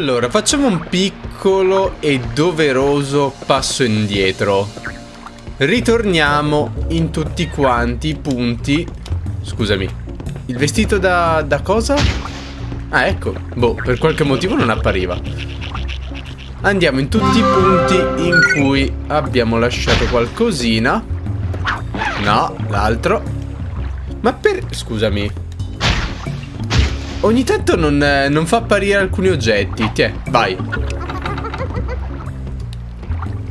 Allora, facciamo un piccolo e doveroso passo indietro. Ritorniamo in tutti quanti i punti. Scusami. Il vestito da, da cosa? Ah, ecco. Boh, per qualche motivo non appariva. Andiamo in tutti i punti in cui abbiamo lasciato qualcosina. No, l'altro. Ma per... Scusami. Ogni tanto non, non fa apparire alcuni oggetti. Tiè, vai.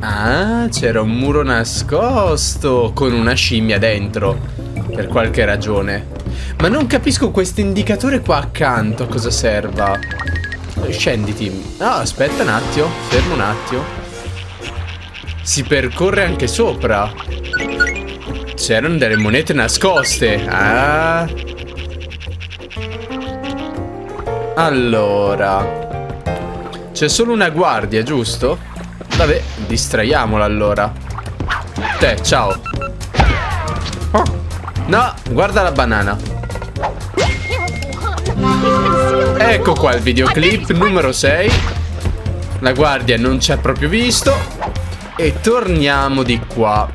Ah, c'era un muro nascosto con una scimmia dentro. Per qualche ragione. Ma non capisco questo indicatore qua accanto a cosa serva. Scenditi. No, aspetta un attimo. Fermo un attimo. Si percorre anche sopra. C'erano delle monete nascoste. Ah. Allora. C'è solo una guardia, giusto? Vabbè, distraiamola allora. Te, ciao. Oh. No, guarda la banana. Ecco qua il videoclip numero 6. La guardia non ci ha proprio visto. E torniamo di qua.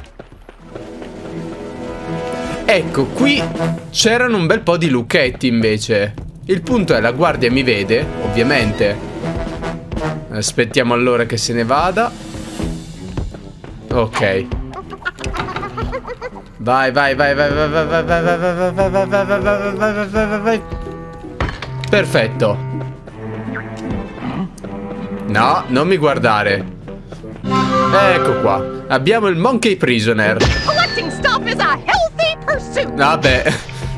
Ecco, qui c'erano un bel po' di lucchetti invece. Il punto è, la guardia mi vede, ovviamente. Aspettiamo allora che se ne vada. Ok. Vai, vai, vai, vai, vai, vai, vai, vai, vai, vai, vai, vai, vai, vai, vai, vai, vai, vai, vai. Perfetto. No, non mi guardare. Ecco qua. Abbiamo il Monkey Prisoner. Vabbè,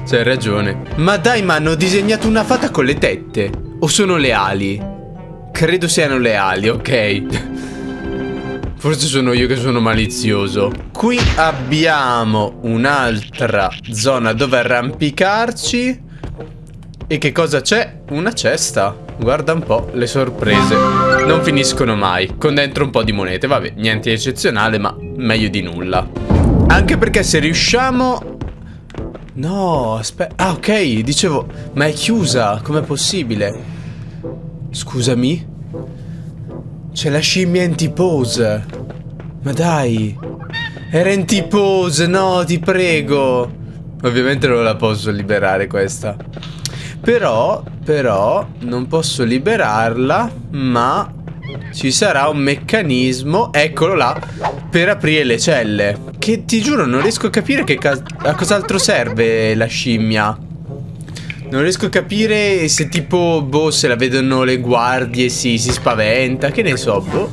c'hai ragione. Ma dai, ma hanno disegnato una fata con le tette? O sono le ali? Credo siano le ali, ok. Forse sono io che sono malizioso. Qui abbiamo un'altra zona dove arrampicarci. E che cosa c'è? Una cesta. Guarda un po', le sorprese non finiscono mai. Con dentro un po' di monete. Vabbè, niente eccezionale, ma meglio di nulla. Anche perché se riusciamo... No, aspetta... Ah, ok, dicevo... Ma è chiusa, com'è possibile? Scusami? C'è la scimmia in T-pose. Ma dai. Era in T-pose, no, ti prego. Ovviamente non la posso liberare questa. Però, però, non posso liberarla, ma ci sarà un meccanismo, eccolo là, per aprire le celle. Che ti giuro, non riesco a capire che a cos'altro serve la scimmia. Non riesco a capire se tipo, boh, se la vedono le guardie si, si spaventa, che ne so, boh.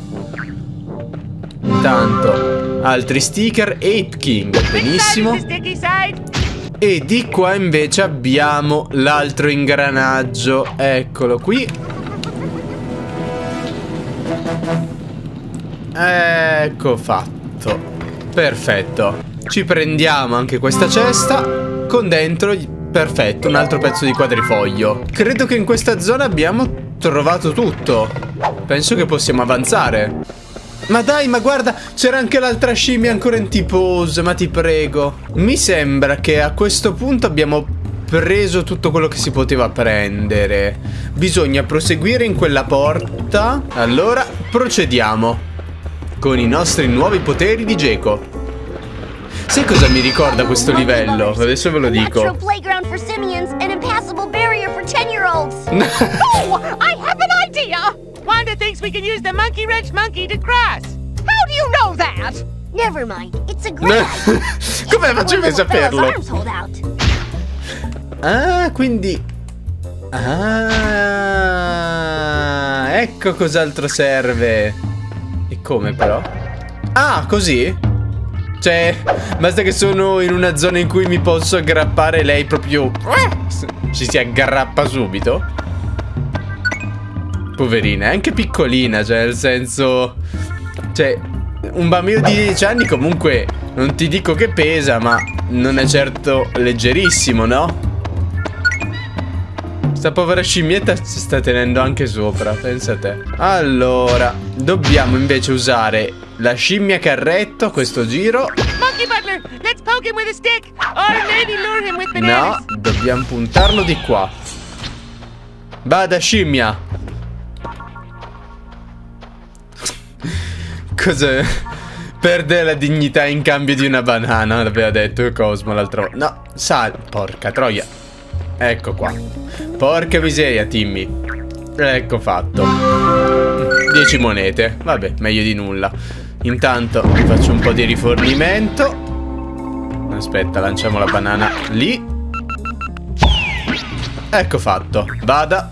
Intanto, altri sticker, Ape King, benissimo. E di qua invece abbiamo l'altro ingranaggio, eccolo qui. Ecco fatto. Perfetto. Ci prendiamo anche questa cesta con dentro Perfetto, un altro pezzo di quadrifoglio. Credo che in questa zona abbiamo trovato tutto. Penso che possiamo avanzare. Ma dai, ma guarda, c'era anche l'altra scimmia ancora in T-pose, ma ti prego. Mi sembra che a questo punto abbiamo preso tutto quello che si poteva prendere. Bisogna proseguire in quella porta. Allora, procediamo. Con i nostri nuovi poteri di Geco. Sai cosa mi ricorda questo livello? Adesso ve lo dico. oh, I have an idea! Wanda thinks we can use the monkey wrench monkey to cross. How do you know that? Never mind. It's a great idea. Come facevi a saperlo? Ah, quindi... Ah, ecco cos'altro serve. E come però? Ah, così? Cioè, basta che sono in una zona in cui mi posso aggrappare lei proprio... Ci si aggrappa subito. Poverina, è anche piccolina, cioè nel senso... Cioè, un bambino di 10 anni comunque non ti dico che pesa, ma non è certo leggerissimo, no? Sta povera scimmietta si sta tenendo anche sopra, pensa a te. Allora, dobbiamo invece usare la scimmia carretto questo giro. No, dobbiamo puntarlo di qua. Vada scimmia. Cos'è? Perde la dignità in cambio di una banana, l'aveva detto Cosmo l'altro volta. No, sal. Porca troia. Ecco qua. Porca miseria, Timmy. Ecco fatto. 10 monete. Vabbè, meglio di nulla. Intanto faccio un po' di rifornimento. Aspetta, lanciamo la banana lì. Ecco fatto. Vada.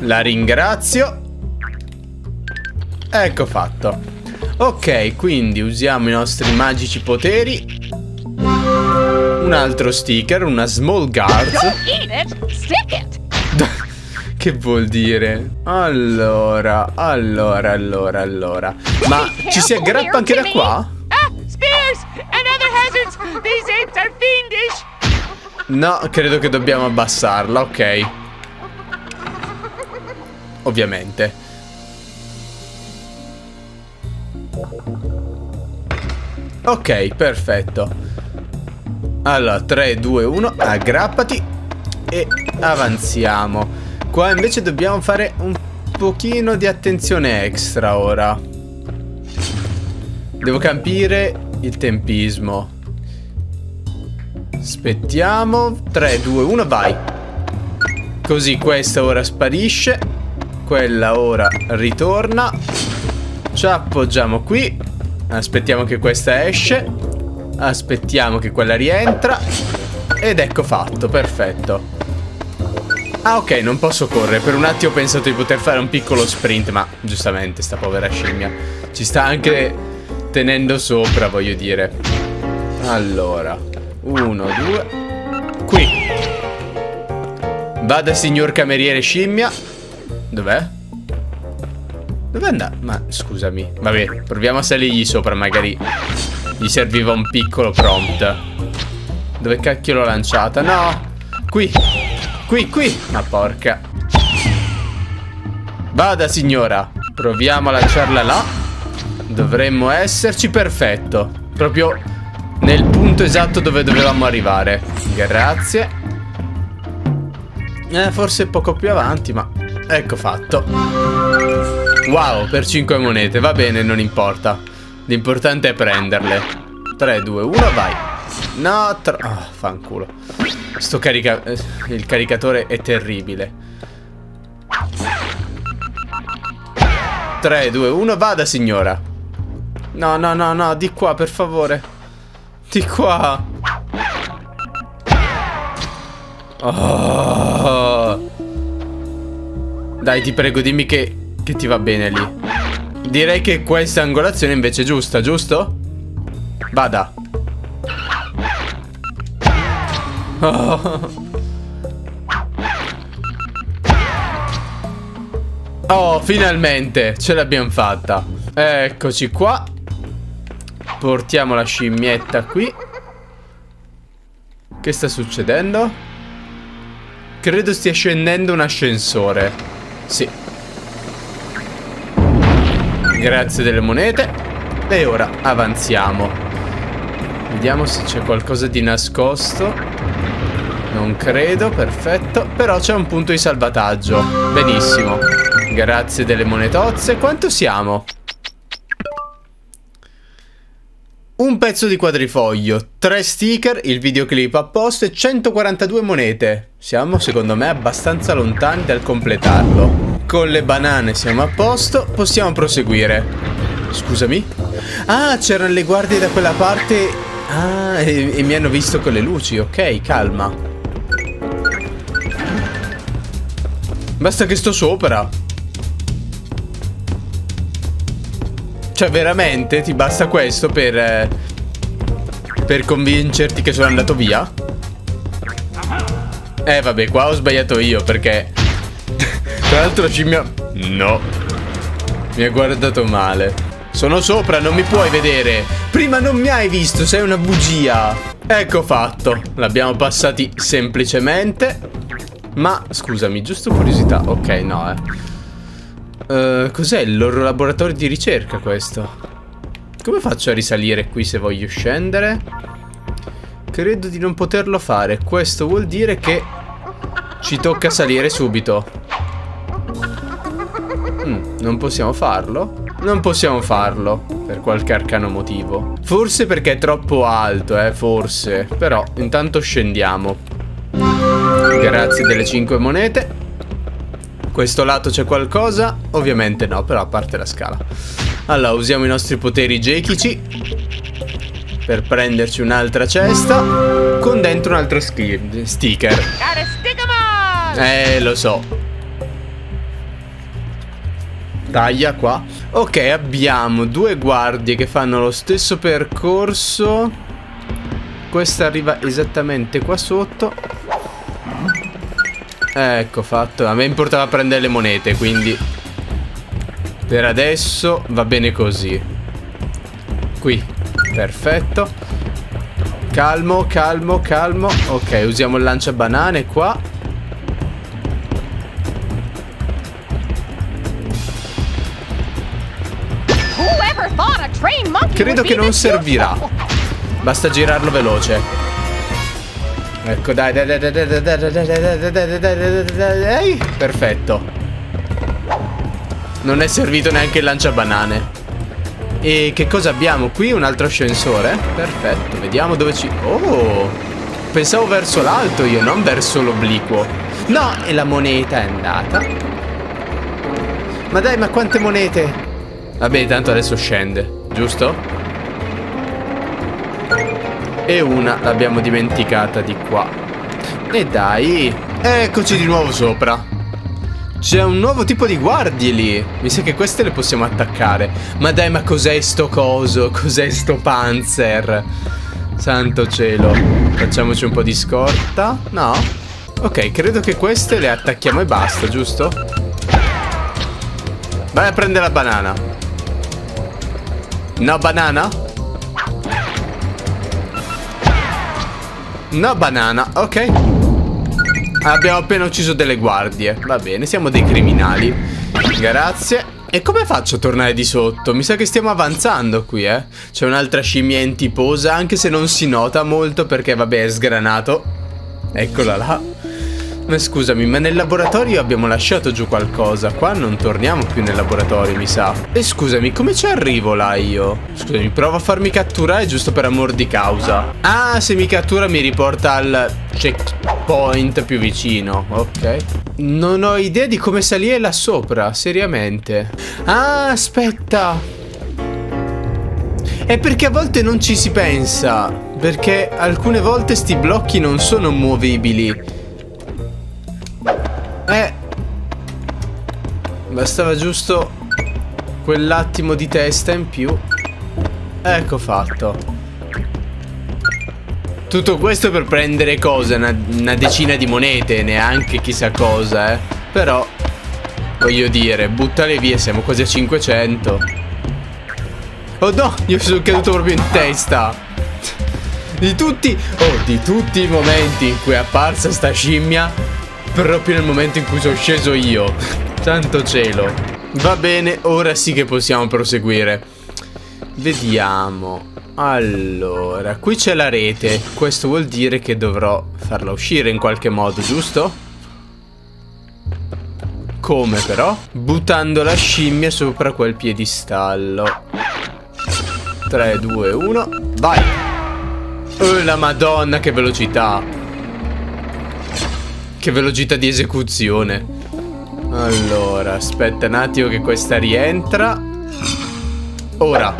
La ringrazio. Ecco fatto. Ok, quindi usiamo i nostri magici poteri. Un altro sticker, una small guard. Che vuol dire? Allora, allora, allora, allora. Ma ci si aggrappa anche da qua? Ah. No, credo che dobbiamo abbassarla, ok. Ovviamente. Ok, perfetto. Allora, 3, 2, 1, aggrappati e avanziamo. Qua invece dobbiamo fare un pochino di attenzione extra ora. Devo capire il tempismo. Aspettiamo. 3, 2, 1, vai. Così questa ora sparisce. Quella ora ritorna. Ci appoggiamo qui. Aspettiamo che questa esce. Aspettiamo che quella rientra. Ed ecco fatto, perfetto. Ah ok, non posso correre. Per un attimo ho pensato di poter fare un piccolo sprint, ma giustamente sta povera scimmia. Ci sta anche tenendo sopra, voglio dire. Allora, uno, due. Qui. Vada signor cameriere scimmia. Dov'è? Dove andà? Ma scusami. Vabbè, proviamo a salirgli sopra, magari gli serviva un piccolo prompt. Dove cacchio l'ho lanciata? No! Qui! Qui, qui! Ma porca. Vada, signora. Proviamo a lanciarla là. Dovremmo esserci perfetto. Proprio nel punto esatto dove dovevamo arrivare. Grazie. Eh, forse poco più avanti, ma ecco fatto. Wow, per 5 monete. Va bene, non importa. L'importante è prenderle. 3, 2, 1, vai. No, tro... Oh, fanculo. Sto carica... eh, Il caricatore è terribile. 3, 2, 1, vada signora. No, no, no, no, di qua, per favore. Di qua. Oh. Dai, ti prego, dimmi che, che ti va bene lì. Direi che questa angolazione invece è giusta, giusto? Vada. Oh. Oh, finalmente ce l'abbiamo fatta. Eccoci qua. Portiamo la scimmietta qui. Che sta succedendo? Credo stia scendendo un ascensore. Sì. Grazie delle monete. E ora avanziamo. Vediamo se c'è qualcosa di nascosto. Non credo, perfetto. Però c'è un punto di salvataggio. Benissimo. Grazie delle monetozze. Quanto siamo? Un pezzo di quadrifoglio, 3 sticker, il videoclip a posto e 142 monete. Siamo, secondo me, abbastanza lontani dal completarlo. Con le banane siamo a posto, possiamo proseguire. Scusami? Ah, c'erano le guardie da quella parte. Ah, e, e mi hanno visto con le luci, ok, calma. Basta che sto sopra. Cioè, veramente ti basta questo per... Eh, per convincerti che sono andato via? Eh, vabbè, qua ho sbagliato io perché... Tra l'altro scimmia... No. Mi ha guardato male. Sono sopra, non mi puoi vedere. Prima non mi hai visto, sei una bugia. Ecco fatto. L'abbiamo passati semplicemente. Ma, scusami, giusto curiosità. Ok, no, eh. Uh, Cos'è il loro laboratorio di ricerca questo? Come faccio a risalire qui se voglio scendere? Credo di non poterlo fare Questo vuol dire che Ci tocca salire subito mm. Non possiamo farlo? Non possiamo farlo, per qualche arcano motivo. Forse perché è troppo alto, eh, forse. Però, intanto scendiamo. Grazie delle 5 monete. Questo lato c'è qualcosa? Ovviamente no, però a parte la scala. Allora, usiamo i nostri poteri gekici per prenderci un'altra cesta con dentro un altro sticker. Eh, lo so. Taglia qua. Ok, abbiamo due guardie che fanno lo stesso percorso. Questa arriva esattamente qua sotto. Ecco fatto. A me importava prendere le monete, quindi... Per adesso va bene così. Qui. Perfetto. Calmo, calmo, calmo. Ok, usiamo il lanciabanane qua. Credo che non servirà. Basta girarlo veloce. Ecco, dai, dai, dai, dai. Perfetto. Non è servito neanche il lanciabanane. E che cosa abbiamo qui? Un altro ascensore? Perfetto, vediamo dove ci... Oh! Pensavo verso l'alto io, non verso l'obliquo. No, e la moneta è andata. Ma dai, ma quante monete? Vabbè, tanto adesso scende, giusto? E una l'abbiamo dimenticata di qua. E dai, eccoci di nuovo sopra. C'è un nuovo tipo di guardie lì. Mi sa che queste le possiamo attaccare. Ma dai, ma cos'è sto coso? Cos'è sto panzer? Santo cielo. Facciamoci un po' di scorta. No? Ok, credo che queste le attacchiamo e basta, giusto? Vai a prendere la banana. No banana? No banana, ok. Abbiamo appena ucciso delle guardie. Va bene, siamo dei criminali. Grazie. E come faccio a tornare di sotto? Mi sa che stiamo avanzando qui, eh. C'è un'altra scimmia intiposa, anche se non si nota molto perché, vabbè, è sgranato. Eccola là. Ma scusami, ma nel laboratorio abbiamo lasciato giù qualcosa. Qua non torniamo più nel laboratorio, mi sa. E scusami, come ci arrivo là io? Scusami, provo a farmi catturare giusto per amor di causa. Ah, se mi cattura mi riporta al checkpoint più vicino. Ok. Non ho idea di come salire là sopra, seriamente. Ah, aspetta. È perché a volte non ci si pensa. Perché alcune volte sti blocchi non sono muovibili. Eh. Bastava giusto quell'attimo di testa in più. Ecco fatto. Tutto questo per prendere cosa? Una, una decina di monete, neanche chissà cosa, eh. Però, voglio dire, buttale via, siamo quasi a 500. Oh no, io sono caduto proprio in testa. Di tutti, oh, di tutti i momenti in cui è apparsa sta scimmia, proprio nel momento in cui sono sceso io. Santo cielo. Va bene, ora sì che possiamo proseguire. Vediamo. Allora, qui c'è la rete. Questo vuol dire che dovrò farla uscire in qualche modo, giusto? Come però? Buttando la scimmia sopra quel piedistallo. 3, 2, 1, vai! Oh la madonna, che velocità! Che velocità di esecuzione. Allora, aspetta un attimo che questa rientra. Ora.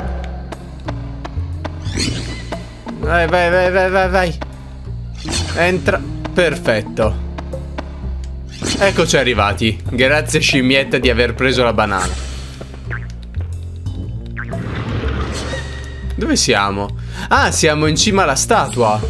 Vai, vai, vai, vai, vai, vai. Entra. Perfetto. Eccoci arrivati. Grazie scimmietta di aver preso la banana. Dove siamo? Ah, siamo in cima alla statua.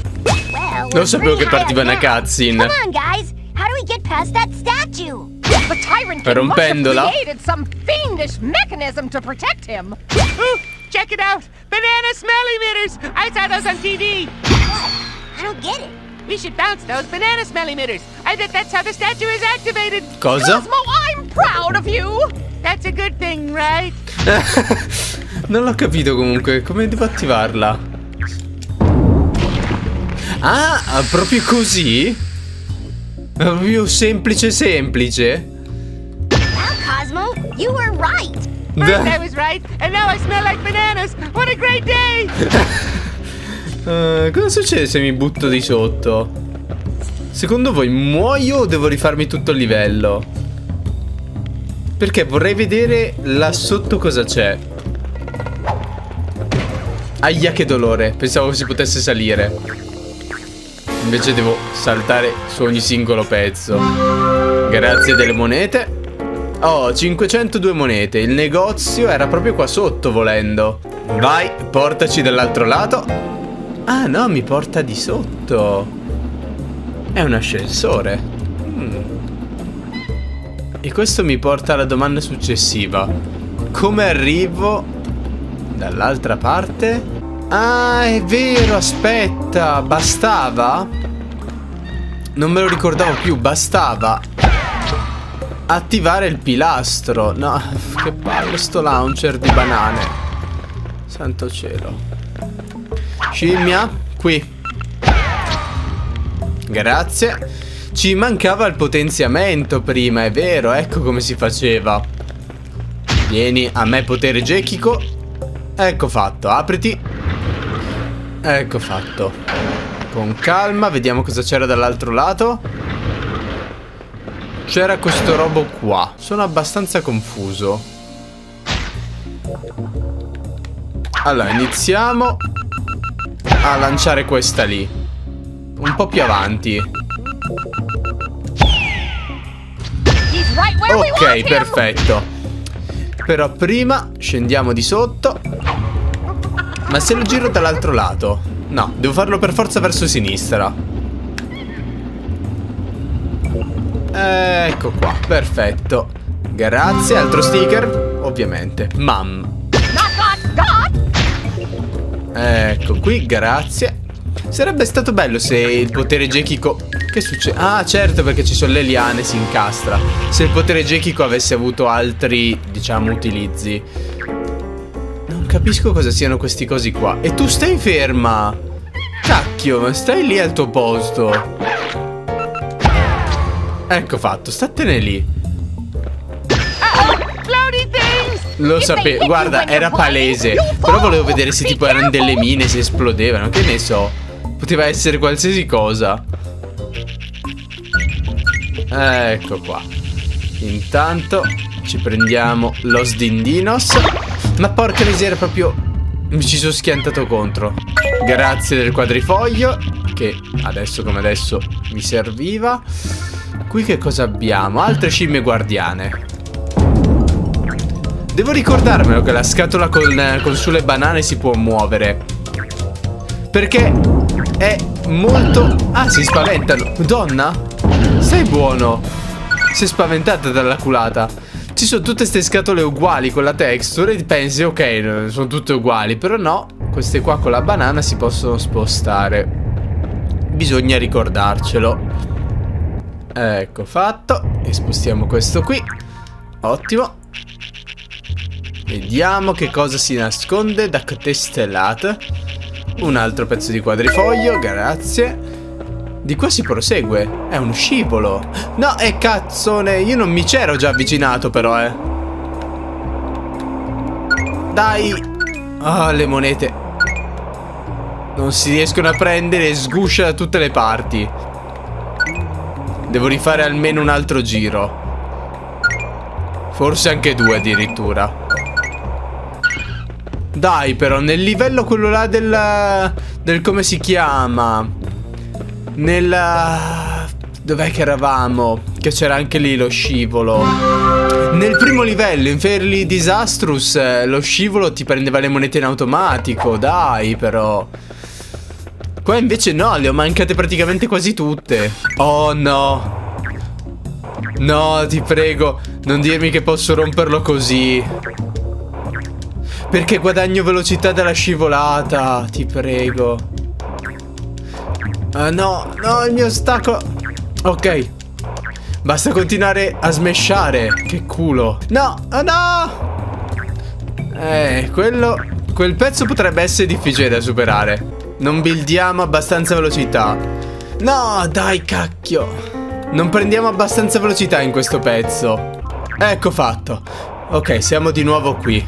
Non sapevo che partiva una cutscene. Come on, guys. How do we get past that statue? The tyrant king must have created some fiendish mechanism to protect him. Ooh, check it out. Banana smelly mitters. I saw those on TV. What? I don't get it. We should bounce those banana smelly mitters. I bet that's how the statue is activated. Cosa? Cosmo, I'm proud of you. That's a good thing, right? Non l'ho capito comunque. Come devo attivarla? Ah, proprio così? È proprio semplice semplice? Now, Cosmo, You were right. First I was right, and now I smell like bananas. What a great day! Eh, cosa succede se mi butto di sotto? Secondo voi muoio o devo rifarmi tutto il livello? Perché vorrei vedere là sotto cosa c'è. Aia che dolore, pensavo si potesse salire. Invece devo saltare su ogni singolo pezzo. Grazie delle monete. Oh, 502 monete. Il negozio era proprio qua sotto, volendo. Vai, portaci dall'altro lato. Ah, no, mi porta di sotto. È un ascensore. Mm. E questo mi porta alla domanda successiva. Come arrivo dall'altra parte? Ah, è vero, aspetta. Bastava? Non me lo ricordavo più, bastava attivare il pilastro. No, che palle sto launcher di banane. Santo cielo. Scimmia, qui. Grazie. Ci mancava il potenziamento prima, è vero, ecco come si faceva. Vieni a me potere gechico. Ecco fatto, apriti. Ecco fatto. Con calma, vediamo cosa c'era dall'altro lato. C'era questo robo qua. Sono abbastanza confuso. Allora, iniziamo a lanciare questa lì. Un po' più avanti. Ok, perfetto. Però prima scendiamo di sotto. Ma se lo giro dall'altro lato? No, devo farlo per forza verso sinistra. Ecco qua, perfetto. Grazie, altro sticker? Ovviamente. Mam. Ecco qui, grazie. Sarebbe stato bello se il potere gechico... Che succede? Ah, certo, perché ci sono le liane, si incastra. Se il potere gechico avesse avuto altri, diciamo, utilizzi. Capisco cosa siano questi cosi qua. E tu stai ferma! Cacchio, stai lì al tuo posto. Ecco fatto, statene lì. Lo sapevo, guarda, era palese. Però volevo vedere se tipo erano delle mine, se esplodevano, che ne so. Poteva essere qualsiasi cosa. Ecco qua. Intanto ci prendiamo lo sdindinos. Ma porca miseria, proprio mi ci sono schiantato contro. Grazie del quadrifoglio, che adesso come adesso mi serviva. Qui che cosa abbiamo? Altre scimmie guardiane. Devo ricordarmelo che la scatola con, con sulle banane si può muovere. Perché è molto... Ah, si spaventano. Donna? Sei buono. È spaventata dalla culata. Ci sono tutte queste scatole uguali con la texture e pensi, ok, sono tutte uguali. Però no, queste qua con la banana si possono spostare. Bisogna ricordarcelo. Ecco fatto. E spostiamo questo qui. Ottimo. Vediamo che cosa si nasconde da Cotestellat. Un altro pezzo di quadrifoglio, grazie. Di qua si prosegue. È uno scivolo. No, è cazzone. Io non mi c'ero già avvicinato, però, eh. Dai. Ah, le monete. Non si riescono a prendere e sguscia da tutte le parti. Devo rifare almeno un altro giro. Forse anche due addirittura. Dai però, nel livello quello là del... Del come si chiama? Nel... Dov'è che eravamo? Che c'era anche lì lo scivolo. Nel primo livello, in Fairly Disastrous, eh, lo scivolo ti prendeva le monete in automatico. Dai però. Qua invece no, le ho mancate praticamente quasi tutte. Oh no. No, ti prego, non dirmi che posso romperlo così. Perché guadagno velocità dalla scivolata, ti prego. Ah no, no, il mio ostacolo. Ok. Basta continuare a smashare. Che culo. No, oh no. Eh, quello... Quel pezzo potrebbe essere difficile da superare. Non buildiamo abbastanza velocità. No, dai, cacchio. Non prendiamo abbastanza velocità in questo pezzo. Ecco fatto. Ok, siamo di nuovo qui.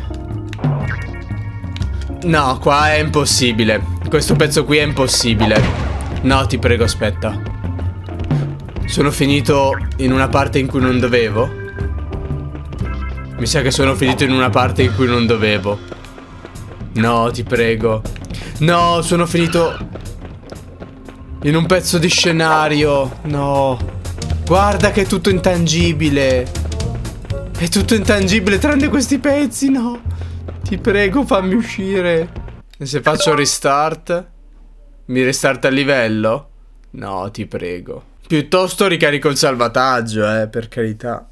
No, qua è impossibile. Questo pezzo qui è impossibile. No, ti prego, aspetta. Sono finito in una parte in cui non dovevo? Mi sa che sono finito in una parte in cui non dovevo. No, ti prego. No, sono finito in un pezzo di scenario. No. Guarda che è tutto intangibile. È tutto intangibile tranne questi pezzi, no. Ti prego, fammi uscire. E se faccio restart? Mi restarta il livello? No, ti prego. Piuttosto ricarico il salvataggio, eh, per carità.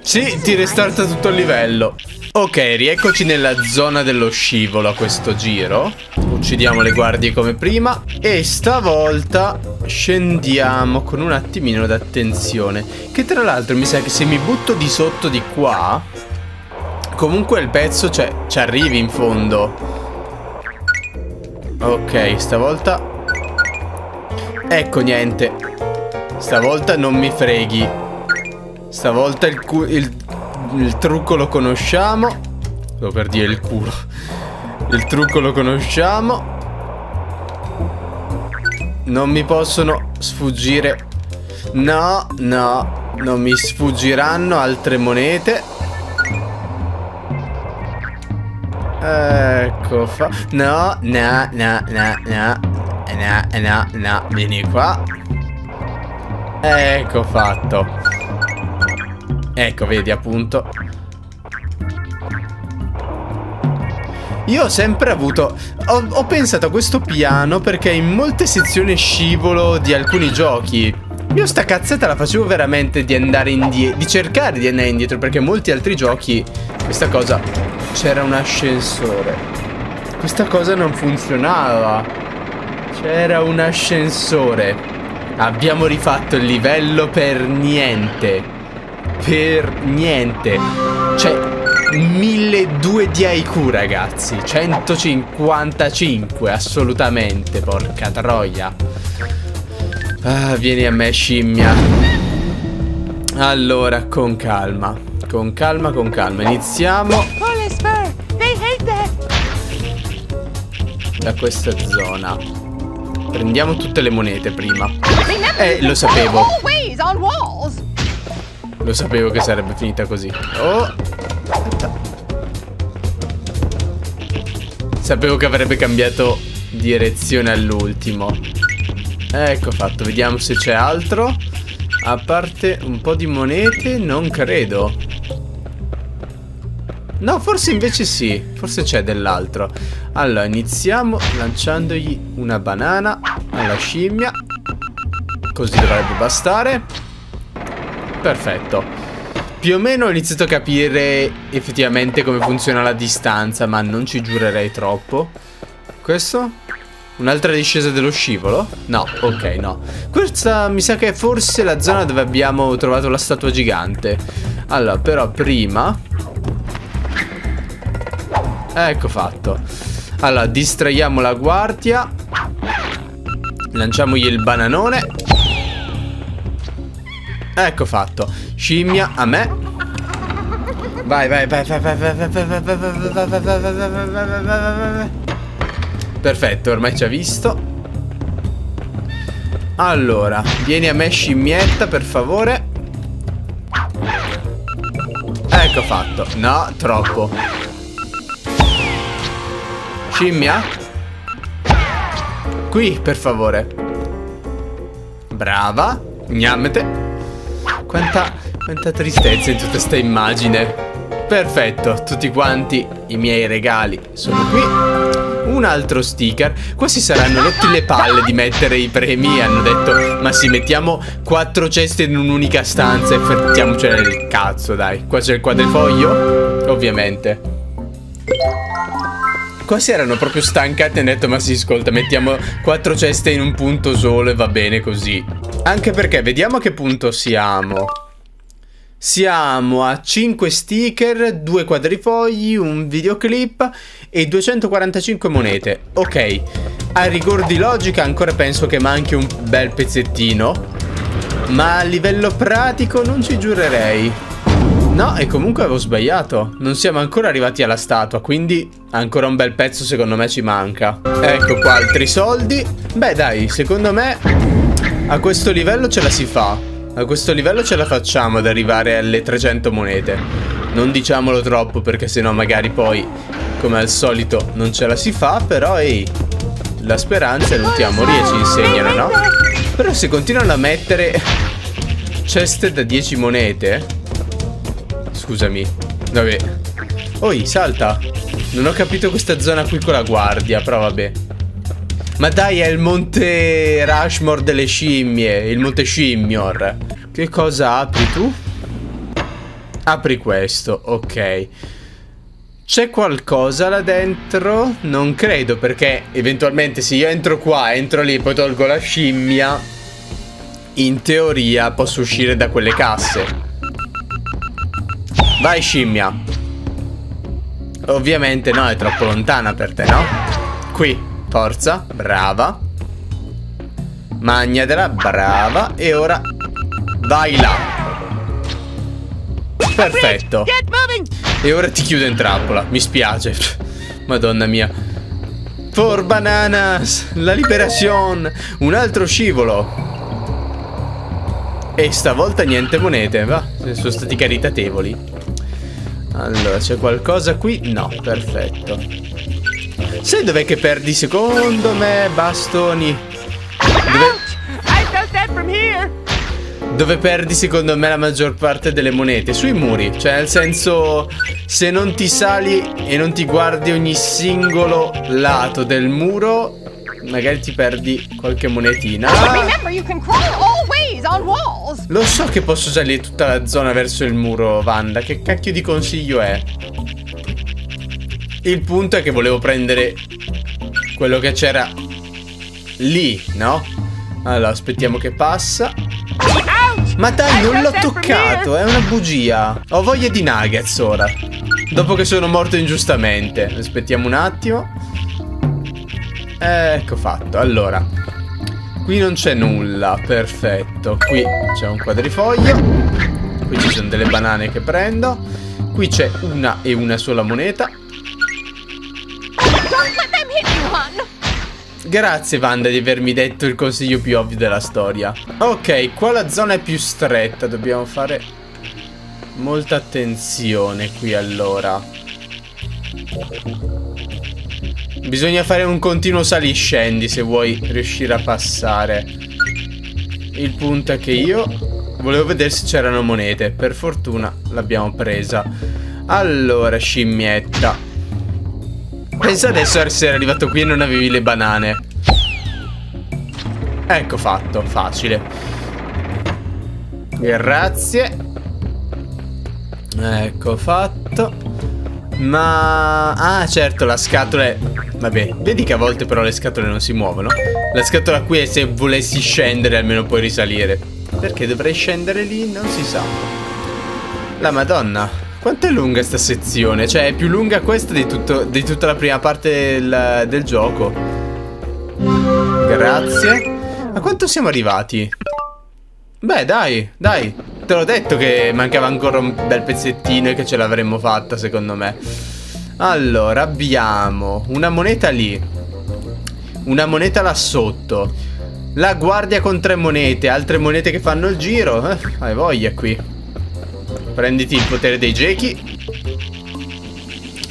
Sì, ti restarta tutto il livello. Ok, rieccoci nella zona dello scivolo a questo giro. Uccidiamo le guardie come prima. E stavolta scendiamo con un attimino d'attenzione. Che tra l'altro mi sa che se mi butto di sotto di qua... Comunque il pezzo cioè, ci arrivi in fondo. Ok, stavolta. Ecco niente. Stavolta non mi freghi. Stavolta il, il, il trucco lo conosciamo. Sto per dire il culo. Il trucco lo conosciamo. Non mi possono sfuggire. No, no Non mi sfuggiranno altre monete Ecco fa No, no, no, no, no No, no, no, vieni qua. Ecco fatto. Ecco, vedi appunto. Io ho sempre avuto... Ho, ho, pensato a questo piano perché in molte sezioni scivolo di alcuni giochi... Io sta cazzetta la facevo veramente di andare indietro... Di cercare di andare indietro perché in molti altri giochi... Questa cosa... C'era un ascensore. Questa cosa non funzionava. C'era un ascensore. Abbiamo rifatto il livello per niente. Per niente. Cioè, 1200 di IQ, ragazzi. 155, assolutamente. Porca troia. Ah, vieni a me, scimmia. Allora, con calma. Con calma, con calma. Iniziamo. Da questa zona. Prendiamo tutte le monete prima. Eh, lo sapevo. Lo sapevo che sarebbe finita così. Oh. Sapevo che avrebbe cambiato direzione all'ultimo. Ecco fatto, vediamo se c'è altro. A parte un po' di monete, non credo. No, forse invece sì. Forse c'è dell'altro. Allora, iniziamo lanciandogli una banana alla scimmia. Così dovrebbe bastare. Perfetto. Più o meno ho iniziato a capire effettivamente come funziona la distanza, ma non ci giurerei troppo. Questo? Un'altra discesa dello scivolo? No, ok, no. Questa mi sa che è forse la zona dove abbiamo trovato la statua gigante. Allora, però prima Ecco fatto Allora distraiamo la guardia Lanciamogli il bananone Ecco fatto Scimmia a me Vai vai vai vai vai vai vai vai vai vai vai Perfetto ormai ci ha visto Allora Vieni a me scimmietta per favore Ecco fatto No troppo Scimmia? Qui, per favore. Brava. Gnammete. Quanta, quanta tristezza in tutta questa immagine. Perfetto, tutti quanti i miei regali sono qui. Un altro sticker. Quasi saranno rotti le palle di mettere i premi. Hanno detto, ma sì, mettiamo quattro ceste in un'unica stanza e fertiamocene il cazzo, dai. Qua c'è il quadrifoglio? Ovviamente. Quasi erano proprio stancati e hanno detto ma si ascolta mettiamo quattro ceste in un punto solo e va bene così Anche perché vediamo a che punto siamo Siamo a 5 sticker, 2 quadrifogli, un videoclip e 245 monete Ok, a rigor di logica ancora penso che manchi un bel pezzettino Ma a livello pratico non ci giurerei No, e comunque avevo sbagliato. Non siamo ancora arrivati alla statua, quindi ancora un bel pezzo secondo me ci manca. Ecco qua altri soldi. Beh dai, secondo me a questo livello ce la si fa. A questo livello ce la facciamo ad arrivare alle 300 monete. Non diciamolo troppo perché sennò magari poi, come al solito, non ce la si fa, però ehi, la speranza è l'ultima a morire ci insegnano, no? Però se continuano a mettere ceste da 10 monete Scusami Vabbè Oi, salta Non ho capito questa zona qui con la guardia Però vabbè Ma dai, è il monte Rushmore delle scimmie Il monte Shimmior Che cosa apri tu? Apri questo, ok c'è qualcosa là dentro? Non credo perché eventualmente se io entro qua, entro lì poi tolgo la scimmia In teoria posso uscire da quelle casse Vai scimmia Ovviamente no, è troppo lontana per te, no? Qui, forza, brava Magnatela, brava E ora vai là Perfetto e ora ti chiudo in trappola. Mi spiace. Madonna mia. For bananas. La liberazione. Un altro scivolo. E stavolta niente monete. Va. Sono stati caritatevoli. Allora, c'è qualcosa qui? No, perfetto. Sai dov'è che perdi secondo me bastoni? Dove... Here! Dove perdi secondo me la maggior parte delle monete? Sui muri, cioè nel senso se non ti sali e non ti guardi ogni singolo lato del muro magari ti perdi qualche monetina. Lo so che posso salire tutta la zona verso il muro, Wanda, che cacchio di consiglio è? Il punto è che volevo prendere quello che c'era lì, no? Allora, aspettiamo che passa. Ma dai, non l'ho toccato, è una bugia. Ho voglia di nuggets ora. Dopo che sono morto ingiustamente. Aspettiamo un attimo. Ecco fatto. Allora, qui non c'è nulla. Perfetto. Qui c'è un quadrifoglio. Qui ci sono delle banane che prendo. Qui c'è una e una sola moneta. Grazie Wanda di avermi detto il consiglio più ovvio della storia. Ok, qua la zona è più stretta, dobbiamo fare molta attenzione qui allora. Bisogna fare un continuo saliscendi se vuoi riuscire a passare. Il punto è che io volevo vedere se c'erano monete, per fortuna l'abbiamo presa. Allora, scimmietta. Pensa adesso a essere arrivato qui e non avevi le banane. Ecco fatto, facile. Grazie. Ecco fatto. Ma... Ah, certo, la scatola è... Vabbè, vedi che a volte però le scatole non si muovono. La scatola qui è se volessi scendere almeno puoi risalire. Perché dovrei scendere lì? Non si sa. La madonna. Quanto è lunga sta sezione? Cioè, è più lunga questa di, tutto, di tutta la prima parte del, del gioco. Grazie. A quanto siamo arrivati? Beh, dai, dai. Te l'ho detto che mancava ancora un bel pezzettino e che ce l'avremmo fatta, secondo me. Allora, abbiamo una moneta lì. Una moneta là sotto. La guardia con tre monete. Altre monete che fanno il giro. Eh, hai voglia qui. Prenditi il potere dei gechi.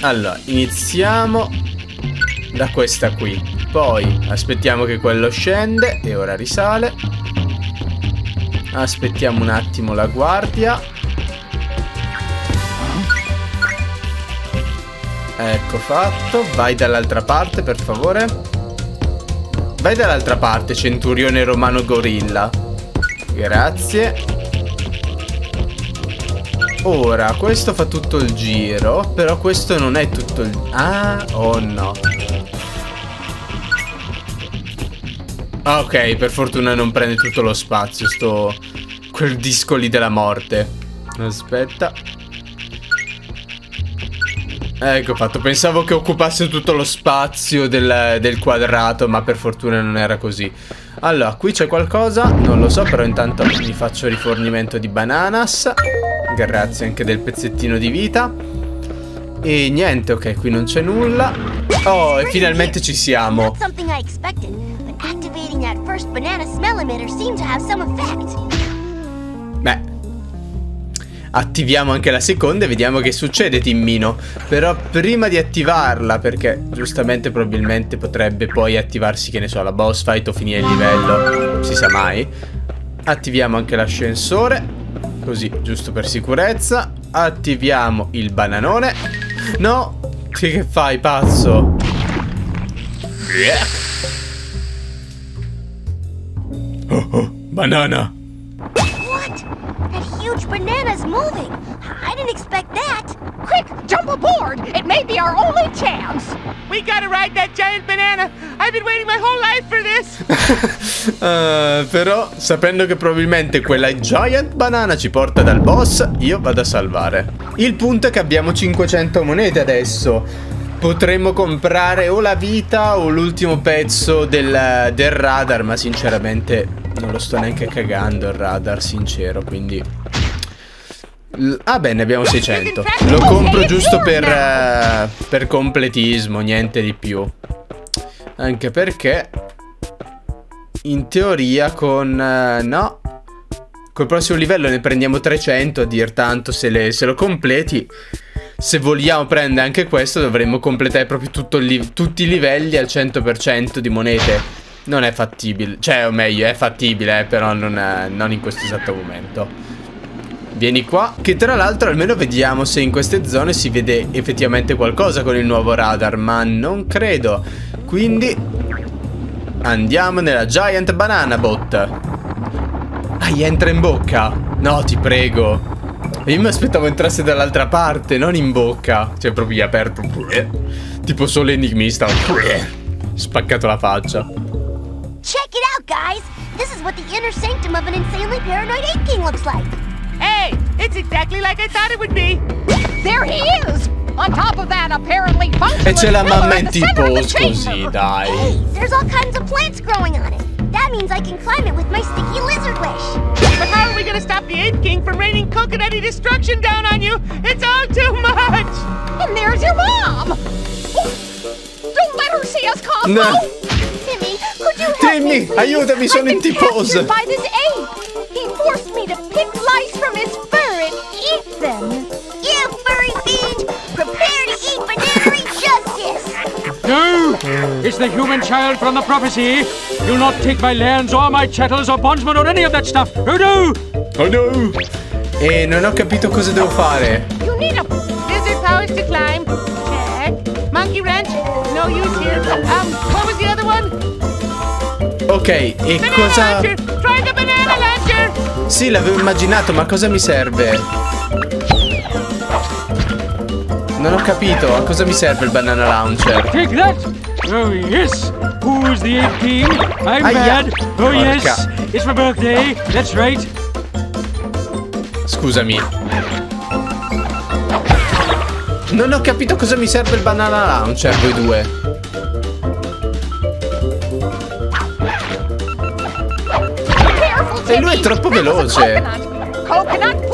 Allora, iniziamo da questa qui. Poi aspettiamo che quello scende e ora risale. Aspettiamo un attimo la guardia. Ecco fatto. Vai dall'altra parte, per favore. Vai dall'altra parte, centurione romano gorilla. Grazie. Ora, questo fa tutto il giro, però questo non è tutto il... Ah, oh no. Ah, ok, per fortuna non prende tutto lo spazio, sto... Quel disco lì della morte. Aspetta. Ecco fatto, pensavo che occupasse tutto lo spazio del, del quadrato, ma per fortuna non era così. Allora, qui c'è qualcosa, non lo so, però intanto mi faccio rifornimento di bananas. Grazie anche del pezzettino di vita. E niente, ok, qui non c'è nulla. Oh, e finalmente ci siamo. Beh. Attiviamo anche la seconda e vediamo che succede, Timmino. Però prima di attivarla, perché giustamente probabilmente potrebbe poi attivarsi, che ne so, la boss fight o finire il livello, non si sa mai. Attiviamo anche l'ascensore. Così, giusto per sicurezza. Attiviamo il bananone. No! Che, fai, pazzo? Oh, oh, banana! What? That huge banana's moving. I didn't expect that. Quick, jump aboard! It may be our only chance! We gotta ride that giant banana! I've been waiting my whole life for this! Eh, però, sapendo che probabilmente quella giant banana ci porta dal boss, io vado a salvare. Il punto è che abbiamo 500 monete adesso. Potremmo comprare o la vita o l'ultimo pezzo del, del radar, ma sinceramente non lo sto neanche cagando il radar, sincero, quindi... Ah beh, ne abbiamo 600. Lo compro giusto per, eh, per completismo, niente di più. Anche perché in teoria con... eh, no. Col prossimo livello ne prendiamo 300 a dir tanto se, le- se lo completi. Se vogliamo prendere anche questo dovremmo completare proprio tutti i livelli al 100% di monete. Non è fattibile. Cioè, o meglio, è fattibile, eh, però non, è- non in questo esatto momento. Vieni qua, che tra l'altro almeno vediamo se in queste zone si vede effettivamente qualcosa con il nuovo radar, ma non credo. Quindi andiamo nella Giant Banana Bot. Ah, entra in bocca? No, ti prego. Io mi aspettavo entrasse dall'altra parte, non in bocca. Cioè, proprio gli aperto. Tipo solo enigmista. Spaccato la faccia. Check it out, guys. This is what the inner sanctum of an insanely paranoid ape king looks like. Hey, it's exactly like I thought it would be! There he is! On top of that apparently functional E c'è la mamma in the center of the così, dai. Hey, there's all kinds of plants growing on it. That means I can climb it with my sticky lizard wish. But how are we gonna stop the Ape King from raining coconutty destruction down on you? It's all too much! And there's your mom! Don't let her see us, Cosmo! No. Timmy, could you help Timmy, me, please? aiutami, sono I've in been T-pose. captured by this ape! No! It's the human child from the prophecy! You'll not take my lands or my chattels or bondsmen or any of that stuff! Oh no! Oh no! E non ho capito cosa devo fare. You need a lizard powers to climb. Check. Monkey wrench? No use here. Um, what was the other one? Ok, e Banana cosa... launcher! Try the banana launcher! Sì, l'avevo immaginato, ma cosa mi serve? Non ho capito, a cosa mi serve il banana launcher? Take that! Oh yes! Who's the Ape King? I'm Aia. bad! Oh yes! Porca. It's my birthday! That's right! Scusami. Non ho capito cosa mi serve il banana launcher, voi due. E lui è troppo veloce. Coconut.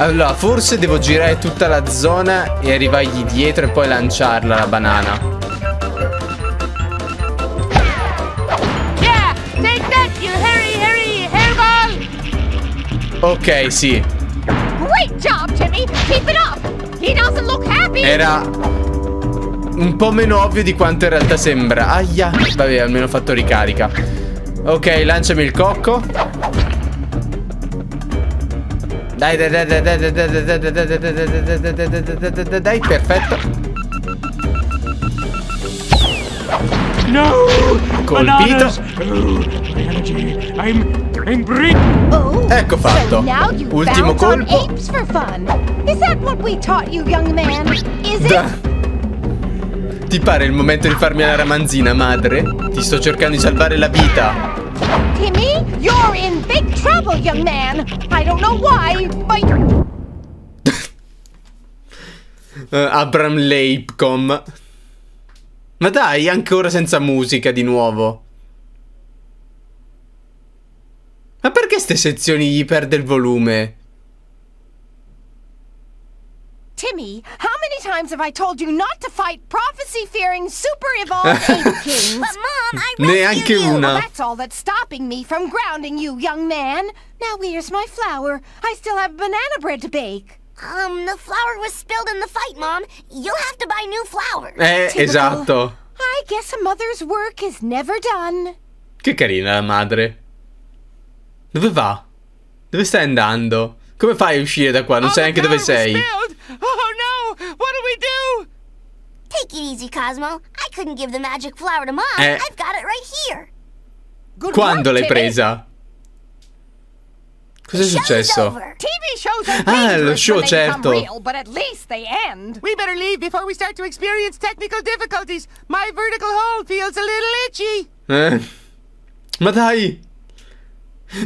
Allora, forse devo girare tutta la zona e arrivargli dietro e poi lanciarla la banana. Yeah! That, hairy, hairy! Ok, sì. Job! Era un po' meno ovvio di quanto in realtà sembra. Aia. Vabbè, almeno ho fatto ricarica. Ok, lanciami il cocco. Dai, dai, dai, dai, dai, dai, dai, dai, dai, dai, dai, dai, dai, dai, dai, dai, dai, dai, dai, perfetto. No! Colpito. Oh. Oh, Ecco fatto. Ultimo colpo. apes for fun. Is that what we taught you, young man? Is it? Da. Ti pare il momento di farmi la ramanzina, madre? Ti sto cercando di salvare la vita. Timmy, you're in big trouble, young man. I don't know why, but Eh, Abram Lapecom. Ma dai, ancora senza musica di nuovo. Ma perché ste sezioni gli perde il volume? Timmy, how many times have I told you not to fight prophecy-fearing super evolved ape kings? But Mom, I Neanche rescued you. una. That's all that's stopping me from grounding you, young man. Now where's my flour? I still have banana bread to bake. Um, the flour was spilled in the fight, Mom. You'll have to buy new flour. Eh, Typical. esatto. I guess a mother's work is never done. Che carina la madre. Dove va? Dove stai andando? Come fai a uscire da qua? Non All sai neanche dove sei. spilled. Oh no! What do we do? Take it easy, Cosmo. I couldn't give the magic flour to Mom. Eh. I've got it right here. Good Quando work, l'hai Timmy. presa? Cos'è Show's successo? over. TV shows are Ah, lo dangerous show, certo. become real, but at least they end. We better leave before we start to experience technical difficulties. My vertical hole feels a little itchy. Eh? Ma dai!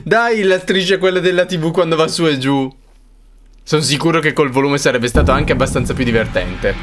Dai, l'attrice quella della TV quando va su e giù. Sono sicuro che col volume sarebbe stato anche abbastanza più divertente.